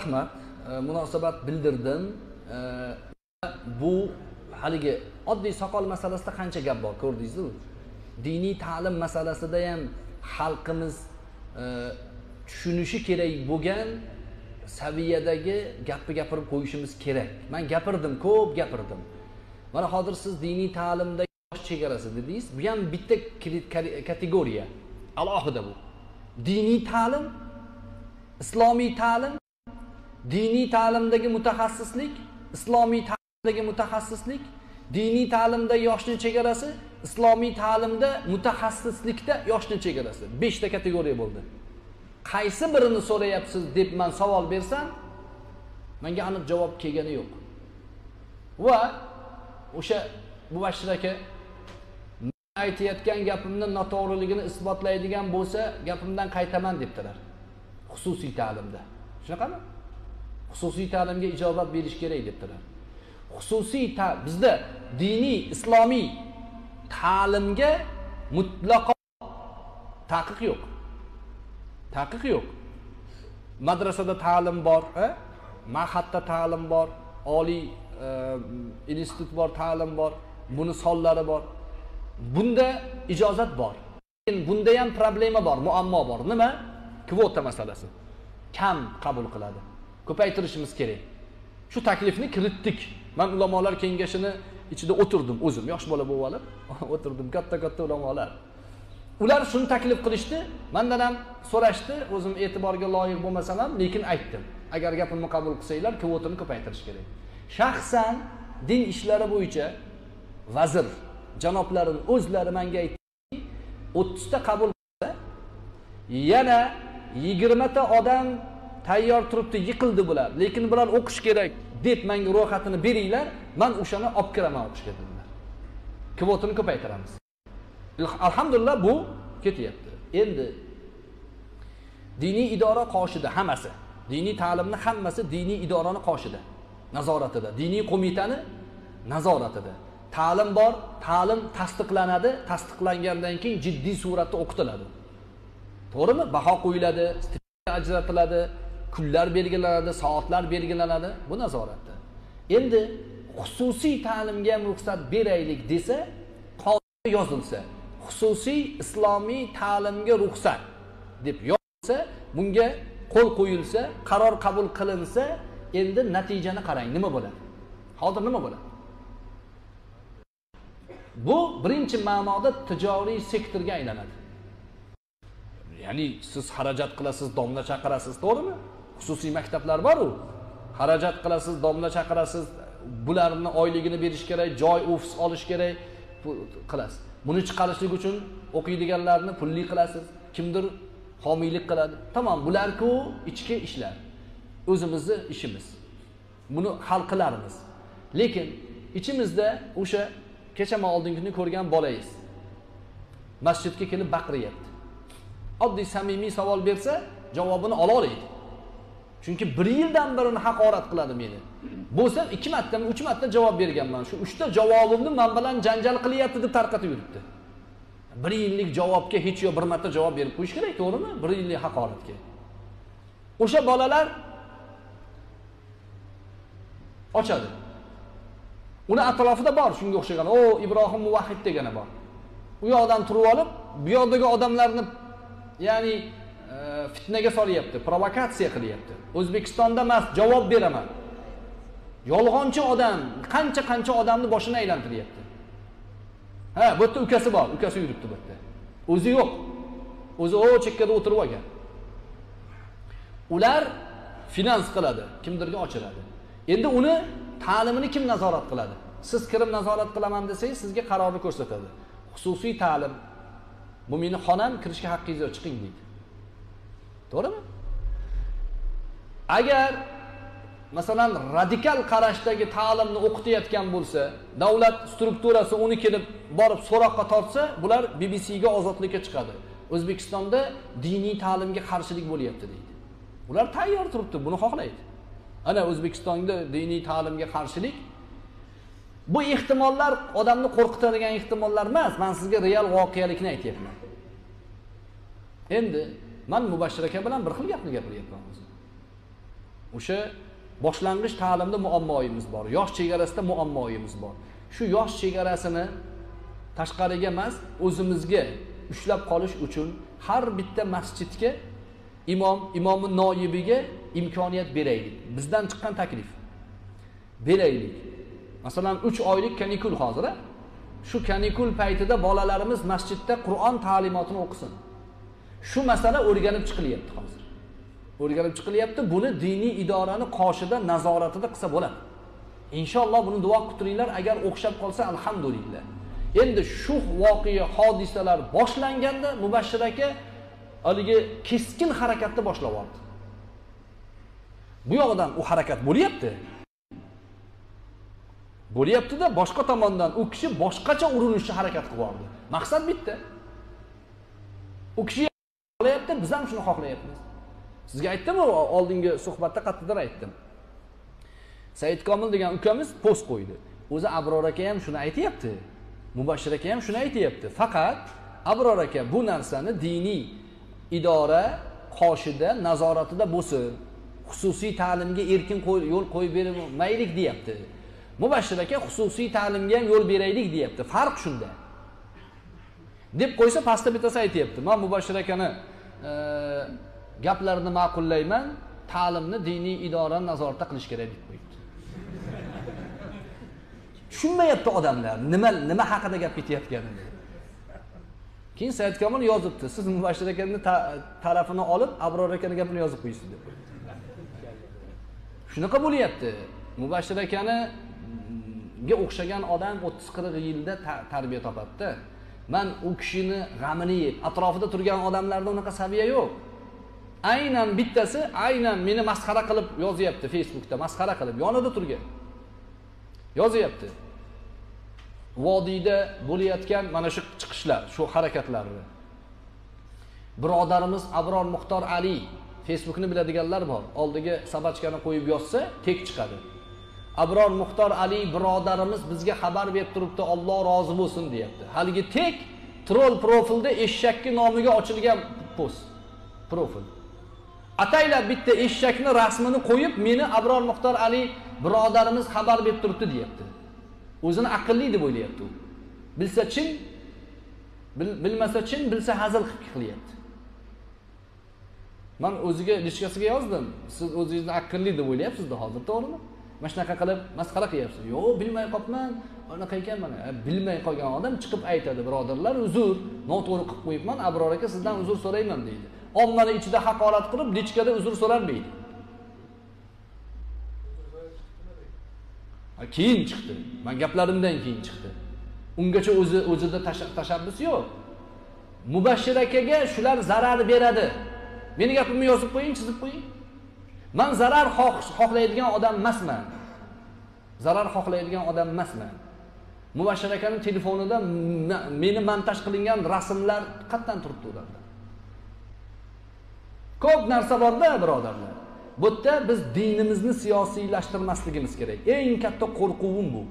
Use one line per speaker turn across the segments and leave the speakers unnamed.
rahmat. Munosabat bildirdim. Bu haligi oddiy soqol masalasida qancha gap bor ko'rdingizku diniy ta'lim masalasida ham xalqimiz e, tushunishi kerak bo'lgan saviyadagi gapni gapirib qo'yishimiz kerak. Man gapirdim ko'p gapirdim. Mana hozir siz diniy ta'limda yosh chegarasi dedingiz. Bu ham bitta kategoriya. Alohida bu. Diniy ta'lim islomiy ta'lim diniy ta'limdagi mutaxassislik islomiy ta'limdagi mutaxassislik diniy ta'limda yoshni chegarasi islomiy ta'limda mutaxassislikda yoshni chegarasi. Beshta kategoriya bo'ldi. Qaysi birini so'rayapsiz deb man savol bersam menga aniq javob kelgani yo'q. Va o'sha mubashshir aka aytayotgan gapimni noto'g'riligini isbotlaydigan bo'lsa gapimdan qaytaman debdilar xususiy ta'limda. Shunaqami? Xususiy ta'limga ijobat berish kerak debdilar xususiy ta bizda diniy islomiy ta'limga mutlaqo taqiq yo'q. Taqiq yo'q. Madrasada ta'lim bor ma'hadda ta'lim bor oliy e, institut bor ta'lim bor buni sonlari bor. Bunda ijozat bor. Lekin bunda ham problema bor muammo bor. Nima? Kvota masalasi. Kam qabul qiladi. Ko'paytirishimiz kerak. Shu taklifni kiritdik. Man ulamolar kengashini ichida o'tirdim o'zim. Yosh bola bo'lib olib o'tirdim. Katta katta ulamolar. Ular shuni taklif qilishdi. Mandan ham so'rashdi. O'zim e'tiborga loyiq bo'lmasam ham lekin aytdim. Agar gapimni qabul qilsanglar kvotani ko'paytirish kerak. Shaxsan din ishlari bo'yicha vazir janoblarini o'zlari menga aytdiki o'ttizta qabul qilsa yana yigirmata odam tayyor turibdi yiqildi bular. Lekin bular o'qish kerak deb menga ro'yxatini beringlar man o'shani olib kiraman o'qishga dedilar. Kvotani ko'paytiramiz. Alhamdulillah bu ketyapti. Endi diniy idora qoshida hammasi diniy ta'limni hammasi diniy idorani qoshida nazoratida. Diniy qo'mitani nazoratida. Ta'lim bor ta'lim tasdiqlanadi tasdiqlangandan keyin jiddiy suratda o'qitiladi. To'g'rimi? Baho qo'yiladi ajratiladi kunlar belgilanadi soatlar belgilanadi. Bu nazoratda. Endi xususiy ta'limga ham ruxsat beraylik desa yozilsa xususiy islomiy ta'limga ruxsat deb yozilsa bunga qo'l qo'yilsa qaror qabul qilinsa endi natijani qarang nima bo'ladi? Hozir nima bo'ladi? Bu birinchi ma'noda tijoriy sektorga aylanadi. Ya'ni siz xarajat qilasiz domla chaqirasiz to'g'rimi? Xususiy maktablar boru. Xarajat qilasiz domla chaqirasiz bularni oyligini berish kerak joy ofis olish kerak qilasiz. Buni chiqarishlik uchun o'qiydiganlarni pulli qilasiz. Kimdir homiylik qiladi. Tamom bularku ichki ishlar. O'zimizni ishimiz. Buni hal qilarmiz. Lekin ichimizda o'sha kecha man oldingi kuni ko'rgan bolangiz masjidga kelib baqiryapti oddiy samimiy savol bersa javobini ololmaydi chunki bir yildan birini haqorat qiladi meni. Bo'lsa ikki martami uch marta javob berganman. Shu uchta javobimni man bilan janjal qilyapti deb tarqatib yuribdi. Bir yillik javobga hech yo'q bir marta javob berib qo'yish kerak to'g'rimi? Bir yillik haqoratga. O'sha bolalar ochadi. Uni atrofida bor shunga o'xshagan. O ibrohim muvahid degani bor. U yoqdan turib olib bu yoqdagi odamlarni ya'ni fitnaga solyapti provokatsiya qilyapti. O'zbekistonda emas javob beraman. Yolg'onchi odam qancha qancha odamni boshini aylantiryapti. Ha bu yerda ukasi bor ukasi yuribdi bu yerda. O'zi yo'q. O'zi o chekkada o'tirib olgan. Ular finans qiladi kimdirga ochiradi endi uni ta'limini kim nazorat qiladi? Siz kirib nazorat qilaman desangiz sizga qarorni ko'rsatadi. Xususiy ta'lim. Bu meni xonam kirishga haqqingiz yo'q chiqing deydi. To'g'rimi? Agar masalan radikal qarashdagi ta'limni o'qitayotgan bo'lsa davlat strukturasi uni kelib borib so'roqqa tortsa bular bbcga ozodlikka chiqadi. O'zbekistonda diniy ta'limga qarshilik bo'lyapti deydi. Ular tayyor turibdi buni xohlaydi. Ana o'zbekistonda diniy ta'limga qarshilik. Bu ehtimollar odamni qo'rqitadigan ehtimollar emas. Man sizga real voqelikni aytyapman. Endi man mubashshir aka bilan bir xil gapni gapiryapman o'zi. O'sha boshlang'ich ta'limda muammoyimiz bor yosh chegarasida muammoyimiz bor. Shu yosh chegarasini tashqariga emas o'zimizga ushlab qolish uchun har bitta masjidga imom imomi noibiga imkoniyat beraylik. Bizdan chiqqan taklif. Beraylik. Masalan uch oylik kanikul hozir shu kanikul paytida bolalarimiz masjidda qur'on ta'limotini o'qisin. Shu masala o'rganib chiqilyapti hozir. O'rganib chiqilyapti buni diniy idorani qoshida nazoratida qilsa bo'ladi. Inshaalloh buni duo qilib turinglar agar o'xshab qolsa alhamdulillah. Endi shu voqea hodisalar boshlanganda mubashshir aka haligi keskin harakatni boshlab yubordi bu yoqdan u harakat bo'lyapti. Bo'lyaptida boshqa tomondan u kishi boshqacha urinishga harakat qilib yubordi maqsad bitta. U kishi xohlayapti biz ham shuni xohlayapmiz. Sizga aytdimu oldingi suhbatda qayerdadir aytdim. Said komil degan ukamiz post qo'ydi. O'zi abror aka ham shuni aytyapti. Mubashshir aka ham shuni aytyapti. Faqat abror aka bu narsani diniy idora qoshida nazoratida bo'lsin xususiy ta'limga erkin yo'l qo'yib bermaylik deyapti. Mubashshir aka xususiy ta'limga ham yo'l beraylik deyapti. Farq shunda. Deb qo'ysa pastda bittasi aytyapti. Man mubashshir akani gaplarni ma'qullayman ta'limni diniy idorani nazoratda qilish kerak deb qo'yibdi. Tushunmayapti odamlar nima nima haqida gap ketayotganini keyin said komil yozibdi siz mubashir akani tarafini olib abror akani gapini yozib qo'ysiz deb shunaqa bo'lyapti. Mubashir akani mm, ga o'xshagan odam o'ttiz qirq yilda tarbiya topadida. Man u kishini g'amini yeb atrofida turgan odamlarda unaqa saviya yo'q. Aynan bittasi aynan meni masxara qilib yozyapti facebookda masxara qilib yonida turgan. Yozyapti. Vodiyda bo'layotgan mana shu chiqishlar shu harakatlarni. Birodarimiz abror muxtor ali facebookni biladiganlar bor. Oldiga sabachkani qo'yib yozsa tek chiqadi. Abror muxtor ali birodarimiz bizga xabar berib turibdi olloh rozi bo'lsin deyapti. Haligi tek troll profilda eshakni nomiga ochilgan post profil. Ataylab bitta eshakni rasmini qo'yib meni abror muxtor ali birodarimiz xabar berib turibdi deyapti. O'zini aqlli deb o'ylayapti u. Bilsa chin bilmasa chin bilsa hazil qilyapti. Man o'ziga lishkasiga yozdim siz o'zingizni aqlli deb o'ylayapsizda hozir to'g'rimi? Mana shunaqa qilib masxara qilyapsiz. Yo'q bilmay qolibman anaqa ekan mana e, bilmay qolgan odam chiqib aytadi birodarlar uzr noto'g'ri qilib qo'yibman abror aka sizdan uzr so'rayman deydi. Ommani ichida haqorat qilib lichkada uzr so'ralmaydi keyin chiqdi. Man gaplarimdan keyin chiqdi. Ungacha o'zi o'zida tashabbus yo'q. Mubashshir akaga shular zarar beradi. Meni gapimni yozib qo'ying chizib qo'ying. Man zarar xohlaydigan odam emasman zarar xohlaydigan odam emasman mubashshir akani telefonida meni montaj qilingan rasmlar qayerdan turibdi ularda. Ko'p narsa borda birodarlar. Bu yerda biz dinimizni siyosiylashtirmasligimiz kerak. Eng katta qo'rquvim bu.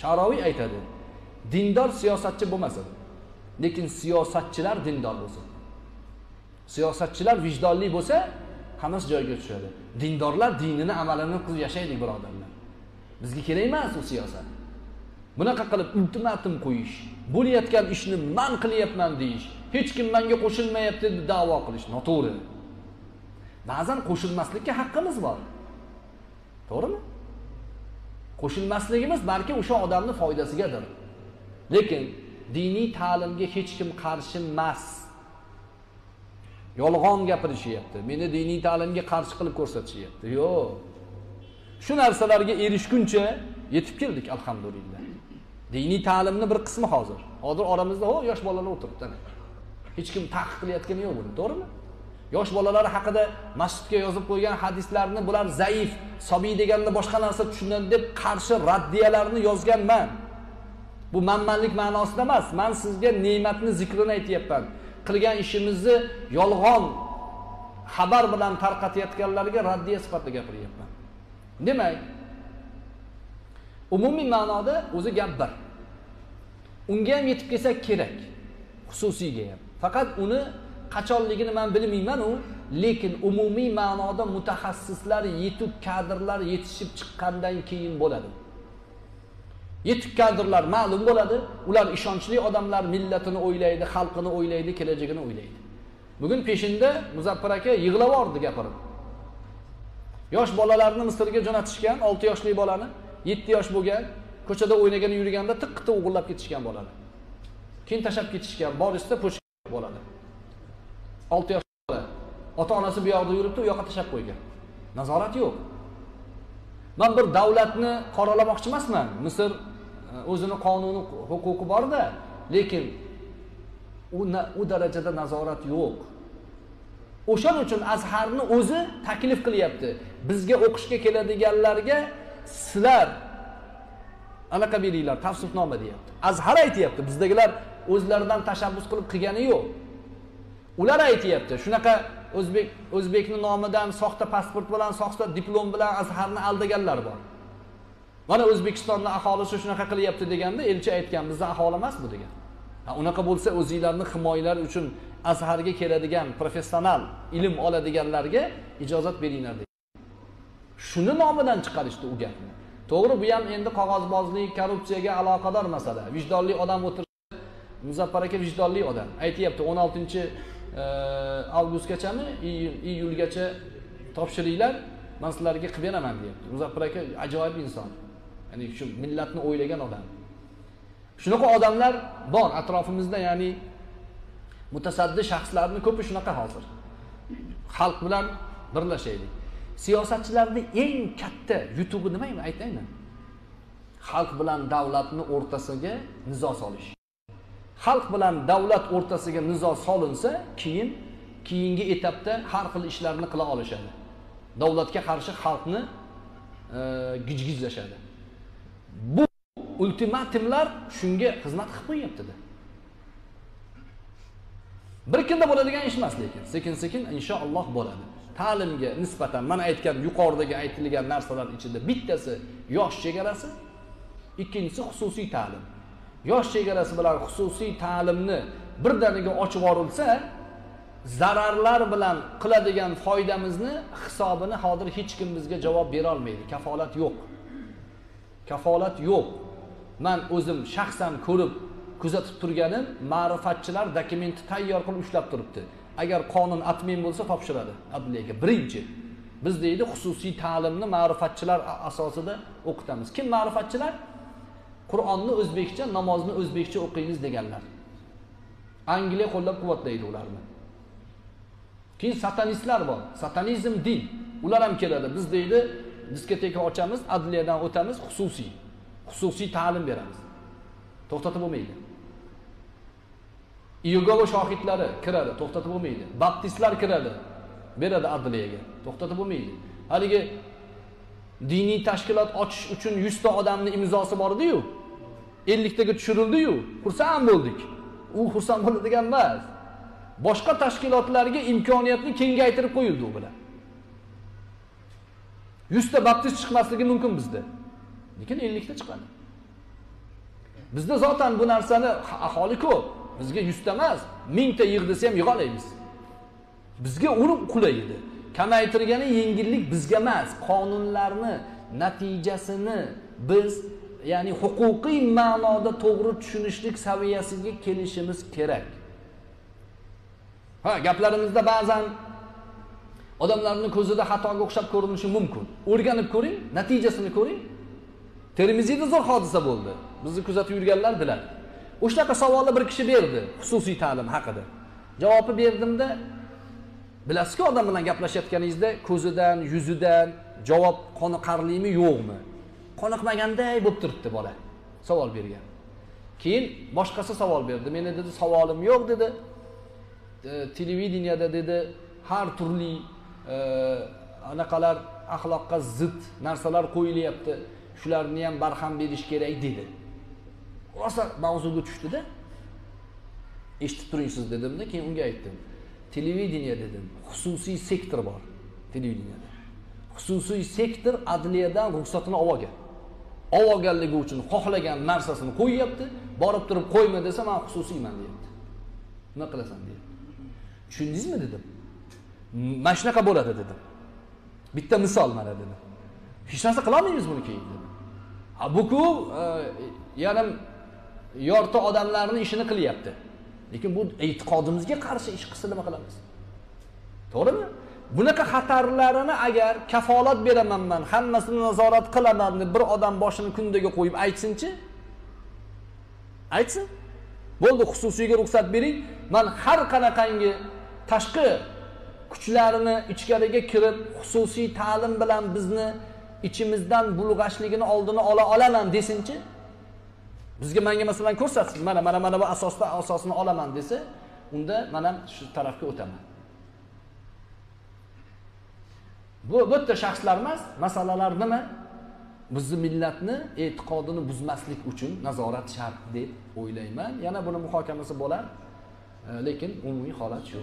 Sharoviy aytadi. Dindor siyosatchi bo'lmasin lekin siyosatchilar dindor bo'lsin. Siyosatchilar vijdonli bo'lsa hammasi joyiga tushadi? Dindorlar dinini amalini qilib yashaylik birodarlar bizga kerak emas u siyosat. Bunaqa qilib ultimatum qo'yish bo'layotgan ishni man qilyapman deyish hech kim manga qo'shilmayapti deb da'vo qilish noto'g'ri. Ba'zan qo'shilmaslikka haqqimiz bor. To'g'rimi? Qo'shilmasligimiz balki o'sha odamni foydasigadir. Lekin diniy ta'limga hech kim qarshi emas. Yolg'on gapirishyapti. Meni diniy ta'limga qarshi qilib ko'rsatishyapti. Yo'q. Shu narsalarga erishguncha yetib keldik alhamdulillah. Diniy ta'limni bir qismi hozir. Hozir oramizda ho yosh bolalar o'tiribdi hech kim taqiq qilayotgani yo'q buni to'g'rimi? Yosh bolalar haqida masjidga yozib qo'ygan hadislarni bular zaif sobiy deganda boshqa narsa tushunadi deb qarshi raddiyalarni yozganman. Bu manmanlik ma'nosida emas. Man sizga ne'matni zikrini aytyapman. Qilgan ishimizni yolg'on xabar bilan tarqatayotganlarga raddiya sifatida gapiryapman. Demak umumiy ma'noda o'zi gap bir. Unga ham yetib kelsak kerak xususiyga ham. Faqat uni qachonligini man bilmayman u lekin umumiy ma'noda mutaxassislar yetib kadrlar yetishib chiqqandan keyin bo'ladi. Yetuk kadrlar ma'lum bo'ladi. Ular ishonchli odamlar millatini o'ylaydi xalqini o'ylaydi kelajagini o'ylaydi. Bugun peshinda muzaffar aka yig'lab gapirib. Yosh bolalarni misrga jo'natishgan olti yoshli bolani yetti yosh bo'lgan ko'chada o'ynagan yurganda tiqqita o'g'irlab ketishgan bolani. Keyin tashlab ketishgan borishsa pochka bo'ladi. Olti yosh bola ota onasi bu yoqda yuribdi u yoqqa tashlab qo'ygan. Nazorat yo'q. Man bir davlatni qoralamoqchi emasman. Misr e, o'zini qonuni huquqi borda lekin u u darajada nazorat yo'q. O'shaning uchun azharni o'zi taklif qilyapti. Bizga o'qishga keladiganlarga sizlar anaqa beringlar tavsifnoma deyapti. Azhar aytyapti bizdagilar o'zlaridan tashabbus qilib qilgani yo'q. Ular aytyapti shunaqa o'zbek o'zbekni nomidan soxta pasport bilan soxta diplom bilan azharni aldaganlar bor. Mana o'zbekistonni aholisi shunaqa qilyapti deganda elchi aytgan bizni aholi emas bu degan. Unaqa bo'lsa o'zinglarni himoyalar uchun azharga keladigan professional ilm oladiganlarga ijozat beringlar degan. Shuni nomidan chiqarishdi u gapni. To'g'ri bu ham endi qog'ozbozlik korrupsiyaga aloqador masala. Vijdonli odam o'tiribdi muzaffar aka vijdonli odam. Aytyapti o'n oltinchi e, avgustgachami iyulgacha topshiringlar man sizlarga qilib beraman deyapti. Muzaffar aka ajoyib inson. Ya'ni shu millatni o'ylagan odam. Shunaqa odamlar bor atrofimizda ya'ni mutasaddi shaxslarni ko'pi shunaqa hozir. Xalq bilan birlashaylik. Siyosatchilarni eng katta yutug'i nima aytaymi? Xalq bilan davlatni o'rtasiga nizo solish. Xalq bilan davlat o'rtasiga nizo solinsa keyin keyingi etapda har xil ishlarni qila olishadi. Davlatga qarshi xalqni e, gijgizlashadi bu ultimatumlar shunga xizmat qilib qo'yyaptida bir kunda bo'ladigan ish emas lekin sekin sekin inshaalloh bo'ladi. Ta'limga nisbatan mana aytgan yuqoridagi aytilgan narsalar ichida bittasi yosh chegarasi ikkinchisi xususiy ta'lim. Yosh chegarasi bilan xususiy ta'limni birdaniga ochib yuborilsa zararlar bilan qiladigan foydamizni hisobini hozir hech kim bizga javob berolmaydi kafolat yo'q. Kafolat yo'q. Man o'zim shaxsan ko'rib kuzatib turganim ma'rifatchilar dokumentni tayyor qilib ushlab turibdi. Agar qonun atmin bo'lsa topshiradi. Adliyaga birinchi. Biz deydi xususiy ta'limni ma'rifatchilar asosida o'qitamiz. Kim ma'rifatchilar? Qur'onni o'zbekcha namozni o'zbekcha o'qiymiz deganlar. Angliya qo'llab quvvatlaydi ularni. Keyin satanistlar bor. Satanizm din. Ular ham keladi. Biz deydi diskoteka ochamiz adliyadan o'tamiz xususiy xususiy ta'lim beramiz. To'xtatib bo'lmaydi. Iyegova shohidlari kiradi to'xtatib bo'lmaydi. Baptistlar kiradi beradi adliyaga. To'xtatib bo'lmaydi. Haligi diniy tashkilot ochish uchun yuzta odamni imzosi bor ediyu elliktaga tushirildiyu xursand bo'ldik. U xursand bo'ladigan emas boshqa tashkilotlarga imkoniyatni kengaytirib qo'yildi u bilan. Yuzta baptist chiqmasligi mumkin bizda. Lekin ellikta chiqadi bizda zotan bu narsani aholi ko'p bizga yuzta emas mingta yig' desa ham yig'a olamiz bizga urib qulaydi kamaytirgani yengillik bizga emas qonunlarni natijasini biz ya'ni huquqiy ma'noda to'g'ri tushunishlik saviyasiga kelishimiz kerak. Ha gaplarimizda ba'zan odamlarni ko'zida xatoga o'xshab ko'rinishi mumkin. O'rganib ko'ring natijasini ko'ring. Termiziyda zo'r hodisa bo'ldi. Bizni kuzatib yurganlar biladi. O'shanaqa savolni bir kishi berdi xususiy ta'lim haqida. Javobni berdimda bilasizku odam bilan gaplashayotganingizda ko'zidan yuzidan javob qoniqarlimi yo'qmi? Qoniqmaganday bo'lib turibdi bola. Savol bergan. Keyin boshqasi savol berdi. Meni dedi savolim yo'q dedi. E, televideniyada dedi har turli e, anaqalar axloqqa zid narsalar qo'yilyapti. Shularni ham barham berish kerak dedi. Rosa mavzuga tushdida. Eshitib turing siz dedimda keyin unga aytdim. Televideniya dedim xususiy sektor bor televideniyada xususiy sektor adliyadan ruxsatini olib olgan. Olganligi uchun xohlagan narsasini qo'yyapti borib turib qo'yma desa man xususiyman deyapti. Nima qilasan? deyapti. Tushundingizmi? dedim. Mana shunaqa bo'ladi dedim. Bitta misol mana dedim. Hech narsa qilolmaymiz buni keyin dedi ha buku e, yarim yorti odamlarni ishini qilyapti. Lekin bu e'tiqodimizga qarshi ish qilsa nima qilamiz? To'g'rimi? Bunaqa xatarlarini agar kafolat beraman man hammasini nazorat qilaman deb bir odam boshini kundaga qo'yib aytsinchi aytsin. Bo'ldi xususiyga ruxsat bering. Man har qanaqangi tashqi kuchlarini ichkariga kirib xususiy ta'lim bilan bizni ichimizdan bulg'ashligini oldini ola olaman desinchi bizga manga masalan ko'rsatsin mana mana mana bu asosda asosini olaman desa unda man ham shu tarafga o'taman. Bu bitta shaxslar emas masalalar nima? Bizni millatni e'tiqodini buzmaslik uchun nazorat shart deb o'ylayman. Yana buni muhokamasi bo'lar e, lekin umumiy holat shu